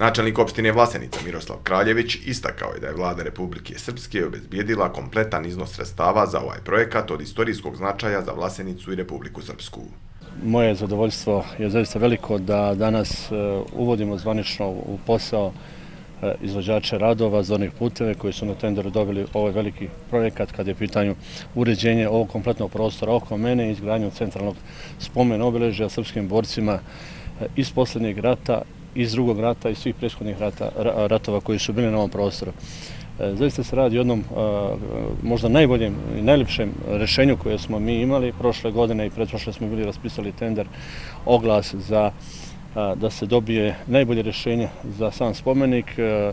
Načelnik opštine Vlasenica Miroslav Kraljević istakao je da je vlada Republike Srpske obezbijedila kompletan iznos sredstava za ovaj projekat od istorijskog značaja za Vlasenicu i Republiku Srpsku. Moje zadovoljstvo je zaista veliko da danas e, uvodimo zvanično u posao e, izvođače radova zornih puteve koji su na tenderu dobili ovaj veliki projekat kad je pitanju uređenje ovog kompletnog prostora oko mene i izgradnju centralnog spomena obeležja srpskim borcima e, iz posljednjeg rata iz drugog rata i svih prethodnih rata, ratova koji su bili na ovom prostoru. E, zaista se radi o jednom e, možda najboljem i najljepšem rešenju koje smo mi imali prošle godine i pretprošle smo bili raspisali tender oglas za da se dobije najbolje rešenje za sam spomenik. E,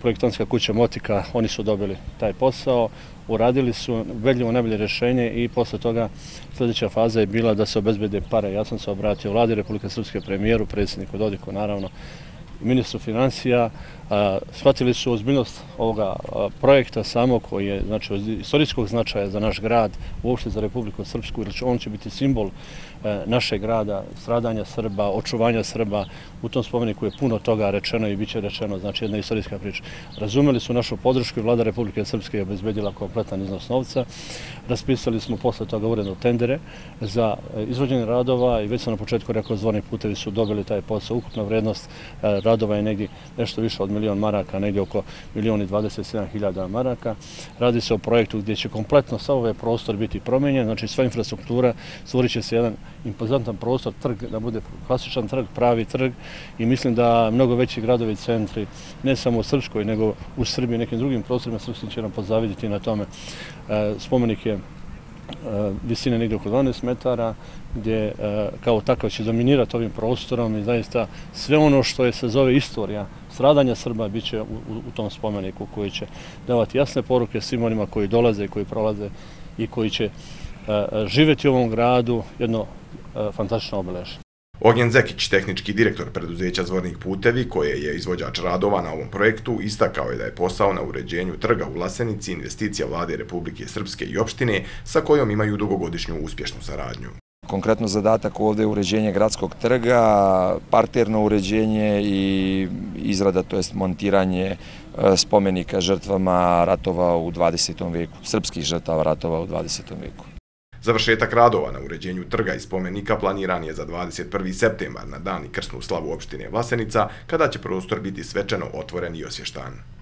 projektantska kuća Motika, oni su dobili taj posao, uradili su vedljivo najbolje rješenje i posle toga sljedeća faza je bila da se obezbede pare. Ja sam se obratio vladi Republike Srpske premijeru, predsjedniku Dodiku naravno, ministru financija, shvatili su ozbiljnost ovoga projekta samo koji je znači, istorijskog značaja za naš grad, uopšte za Republiku Srpsku, jer on će biti simbol e, našeg grada, stradanja Srba, očuvanja Srba. U tom spomeniku je puno toga rečeno i bit će rečeno, znači jedna istorijska priča. Razumeli su našu podršku i vlada Republike Srpske je obezbedila kompletan iznos novca. Raspisali smo posle toga uredno tendere za e, izvođenje radova i već sam na početku rekao zvorni putevi su dobili taj posao. Ukupna vrednost e, radova je negdje nešto više od milion maraka, negdje oko milion i 27 hiljada maraka. Radi se o projektu gdje će kompletno sa ove ovaj prostor biti promenjen, znači sva infrastruktura, stvorit će se jedan impozantan prostor, trg, da bude klasičan trg, pravi trg i mislim da mnogo veći gradovi centri, ne samo u Srpskoj, nego u Srbiji i nekim drugim prostorima, Srpski će nam pozaviditi na tome. E, spomenik je Eh, visine negdje oko 12 metara, gdje eh, kao takav će dominirati ovim prostorom i zaista sve ono što je se zove istorija stradanja Srba bit će u tom spomeniku koji će davati jasne poruke svim onima koji dolaze i koji prolaze i koji će eh, živjeti u ovom gradu jedno fantastično obeležje. Ognjen Zekić, tehnički direktor preduzeća Zvornih putevi, koje je izvođač radova na ovom projektu, istakao je da je posao na uređenju trga u Lasenici investicija vlade Republike Srpske i opštine sa kojom imaju dugogodišnju uspješnu saradnju. Konkretno zadatak ovdje je uređenje gradskog trga, parterno uređenje i izrada, to jest montiranje e, spomenika žrtvama ratova u 20. veku, srpskih žrtava ratova u 20. veku. Završetak radova na uređenju trga i spomenika planiran je za 21. septembar na dan i krsnu slavu opštine Vlasenica, kada će prostor biti svečano otvoren i osještan.